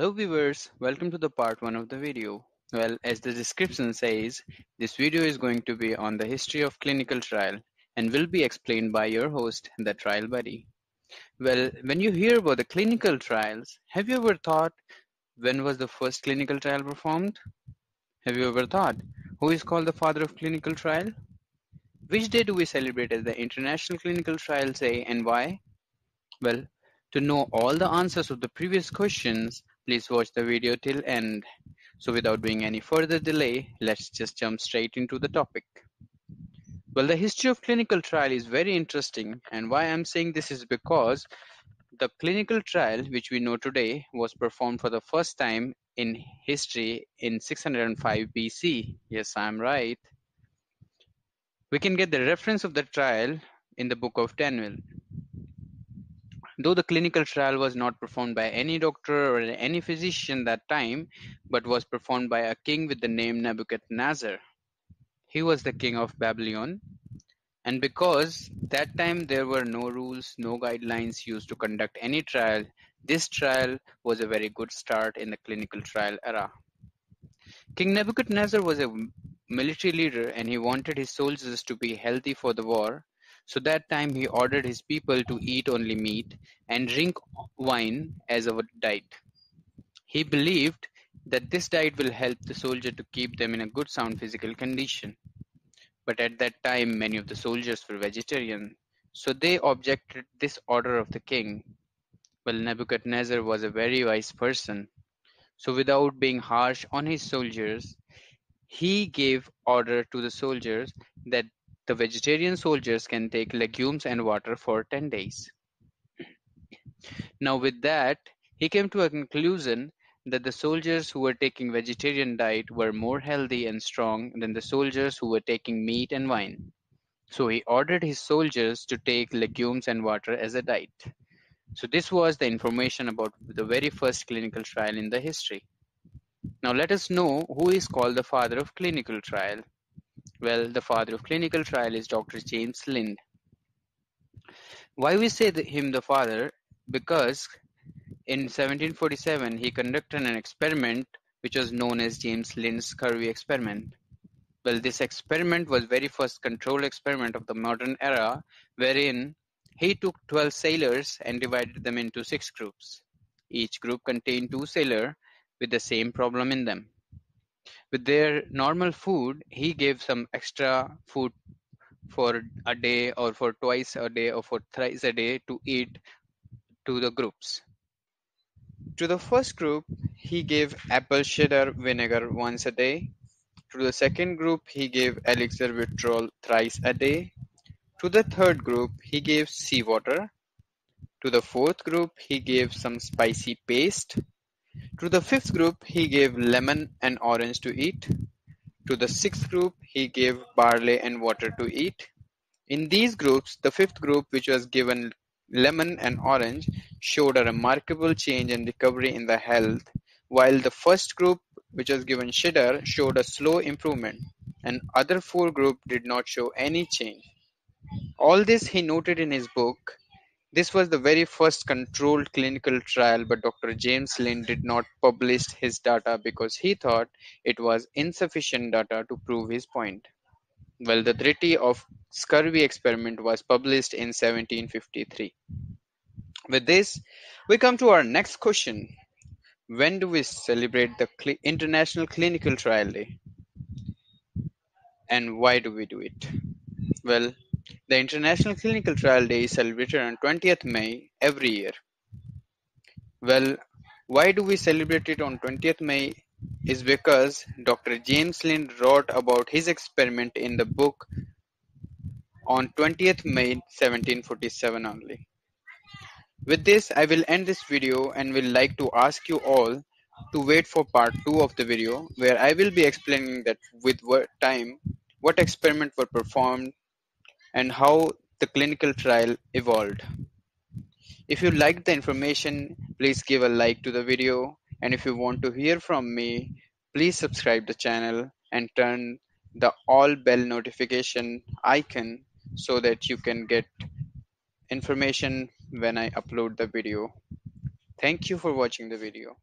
Hello viewers, welcome to the part 1 of the video. Well, as the description says, this video is going to be on the history of clinical trial and will be explained by your host, the trial buddy. Well, when you hear about the clinical trials, have you ever thought when was the first clinical trial performed? Have you ever thought who is called the father of clinical trial? Which day do we celebrate as the International Clinical Trial Day and why? Well, to know all the answers of the previous questions, please watch the video till end. So without doing any further delay, let's just jump straight into the topic. Well, the history of clinical trial is very interesting and why I'm saying this is because the clinical trial which we know today was performed for the first time in history in 605 BC. Yes, I'm right. We can get the reference of the trial in the book of Daniel. Though the clinical trial was not performed by any doctor or any physician that time, but was performed by a king with the name Nebuchadnezzar. He was the king of Babylon. And because that time there were no rules, no guidelines used to conduct any trial, this trial was a very good start in the clinical trial era. King Nebuchadnezzar was a military leader and he wanted his soldiers to be healthy for the war so that time he ordered his people to eat only meat and drink wine as a diet. He believed that this diet will help the soldier to keep them in a good sound physical condition. But at that time many of the soldiers were vegetarian, so they objected this order of the king. Well, Nebuchadnezzar was a very wise person, so without being harsh on his soldiers, he gave order to the soldiers that the vegetarian soldiers can take legumes and water for ten days. Now with that, he came to a conclusion that the soldiers who were taking vegetarian diet were more healthy and strong than the soldiers who were taking meat and wine. So he ordered his soldiers to take legumes and water as a diet. So this was the information about the very first clinical trial in the history. Now let us know who is called the father of clinical trial. Well, the father of clinical trial is Doctor James Lind. Why we say him the father? Because in 1747 he conducted an experiment which was known as James Lind's Scurvy experiment. Well, this experiment was very first controlled experiment of the modern era, wherein he took 12 sailors and divided them into six groups. Each group contained two sailors with the same problem in them. With their normal food, he gave some extra food for a day or for twice a day or for thrice a day to eat to the groups. To the first group, he gave apple cider vinegar once a day. To the second group, he gave elixir vitriol thrice a day. To the third group, he gave seawater. To the fourth group, he gave some spicy paste. To the fifth group he gave lemon and orange to eat. To the sixth group he gave barley and water to eat. In these groups, the fifth group, which was given lemon and orange, showed a remarkable change and recovery in the health, while the first group, which was given cider, showed a slow improvement, and other four groups did not show any change. All this he noted in his book, this was the very first controlled clinical trial but Doctor James Lind did not publish his data because he thought it was insufficient data to prove his point. Well, the treaty of scurvy experiment was published in 1753. With this, we come to our next question. When do we celebrate the Cl International Clinical Trial Day? And why do we do it? Well, the International Clinical Trial Day is celebrated on twentieth May every year. Well, why do we celebrate it on twentieth May is because Doctor James Lind wrote about his experiment in the book on twentieth May 1747 only. With this, I will end this video and will like to ask you all to wait for part 2 of the video where I will be explaining that with what time what experiment were performed and how the clinical trial evolved. If you liked the information, please give a like to the video and if you want to hear from me, please subscribe the channel and turn the all bell notification icon so that you can get information when I upload the video. Thank you for watching the video.